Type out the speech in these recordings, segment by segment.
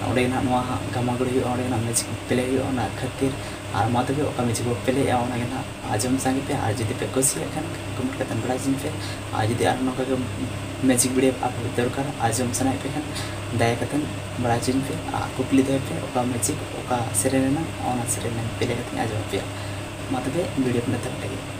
No gama guru hoy ore na आर मतलब मिच गोपे आज आज़म संगे आरजी पे कमेंट आज़म पे आरजी आर नौका मेजिक आप दरकार आज़म सन पे दया बड़ा पे कुपलिदे मेजिक सेरेना सेरेना पे आज़म पे मतलब वीडियो पे तक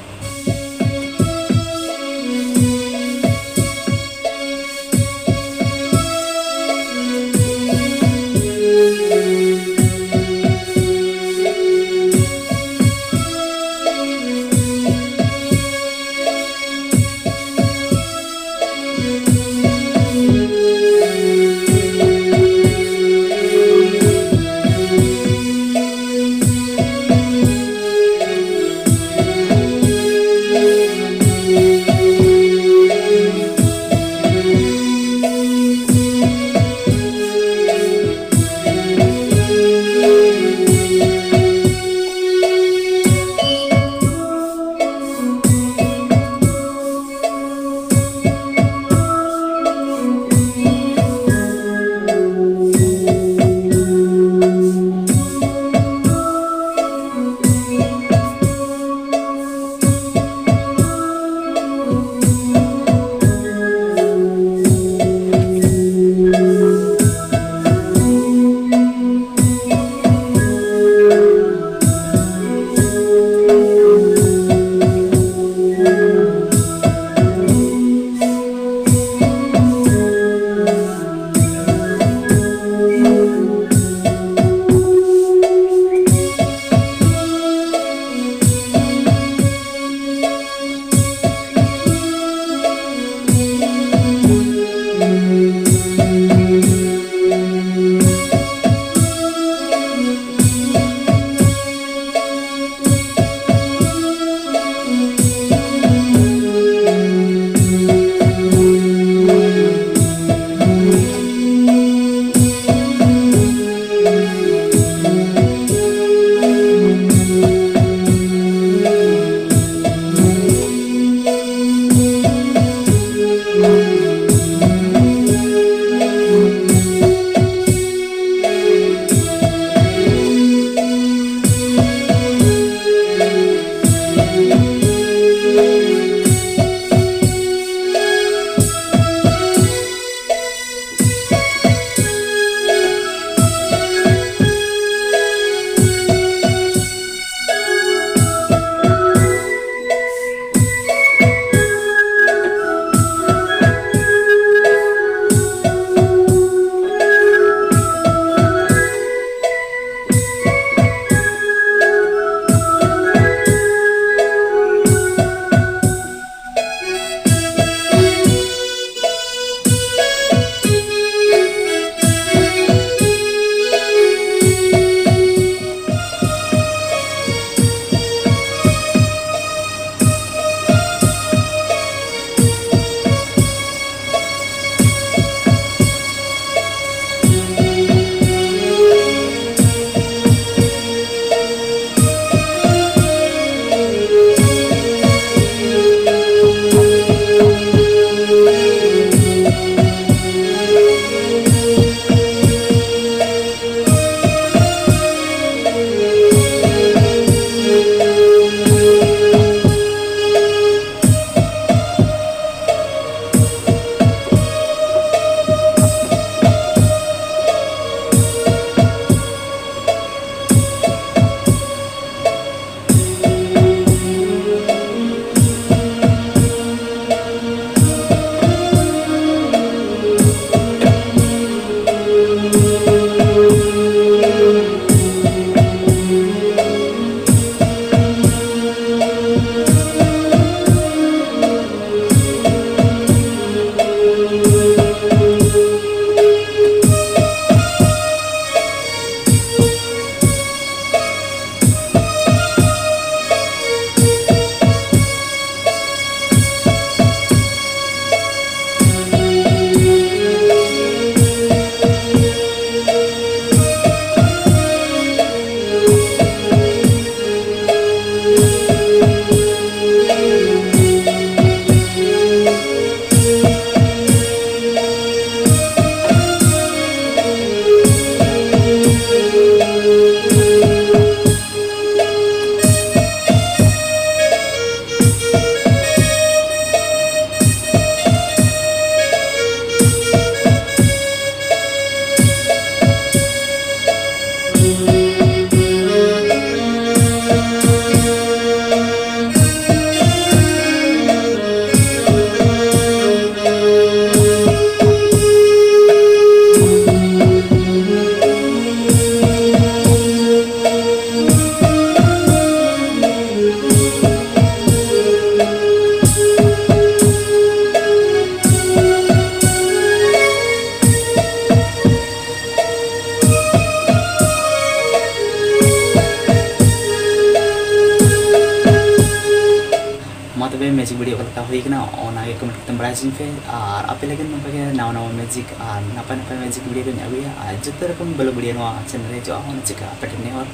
ভাই ম্যাজিক ভিডিও খেলতে হই কিনা অন আগে কমেন্ট করতে পারা আসিন ফে আর আপে লাগেন নাপাকে নাও নাও ম্যাজিক আর নাপা নাপা ম্যাজিক ভিডিও ᱠᱚ ᱧᱟᱜᱩᱭᱟ ᱟᱨ ᱡᱚᱛᱚ ᱨᱚᱠᱚᱢ ᱵᱞᱚᱜ ᱵᱷᱤᱰᱤᱭᱳ ᱱᱚᱣᱟ ᱪᱮᱱᱮᱞ ᱨᱮ ᱡᱚᱜᱼᱟ ᱚᱱᱟ ᱪᱤᱠᱟ ᱟᱯᱮ ᱴᱷᱮᱱ ᱱᱮᱦᱚᱨ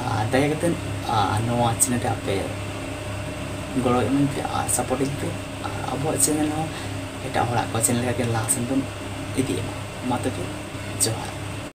ᱟᱨ ᱫᱟᱭᱟ ᱠᱟᱛᱮ ᱱᱚᱣᱟ ᱪᱮᱱᱮᱞ ᱨᱮ ᱟᱯᱮ ᱜᱚᱲᱚ ᱮᱢᱟᱹᱧ ᱯᱮ ᱟᱨ ᱥᱟᱯᱚᱨᱴ ᱤᱧ ᱯᱮ ᱟᱨ ᱟᱵᱚᱣᱟᱜ ᱪᱮᱱᱮᱞ ᱦᱚᱸ ᱮᱴᱟᱜ ᱦᱚᱲᱟᱜ ᱠᱚ ᱪᱮᱱᱮᱞ ᱞᱮᱠᱟᱜᱮ ᱞᱟᱦᱟ ᱥᱮᱱ ᱵᱚᱱ ᱤᱫᱤᱭᱟ ᱢᱟ ᱛᱚᱵᱮ ᱡᱚᱦᱟᱨ